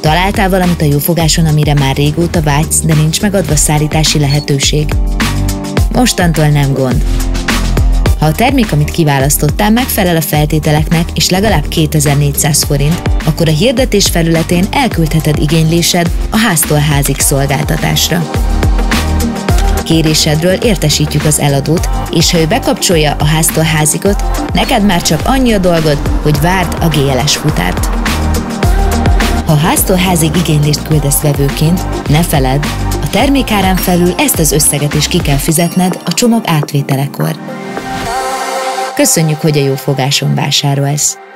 Találtál valamit a jófogáson, amire már régóta vágysz, de nincs megadva szállítási lehetőség? Mostantól nem gond. Ha a termék, amit kiválasztottál, megfelel a feltételeknek és legalább 2400 forint, akkor a hirdetés felületén elküldheted igénylésed a háztól házig szolgáltatásra. Kérésedről értesítjük az eladót, és ha ő bekapcsolja a háztól házigot, neked már csak annyi a dolgod, hogy várd a GLS futárt. Ha háztól házig igénylést küldesz vevőként, ne feled, a termékárán felül ezt az összeget is ki kell fizetned a csomag átvételekor. Köszönjük, hogy a jó fogáson vásárolsz!